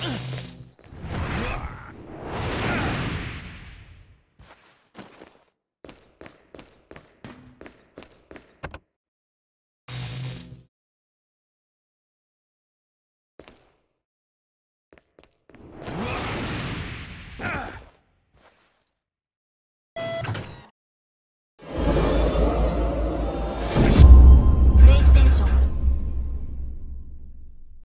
Ugh!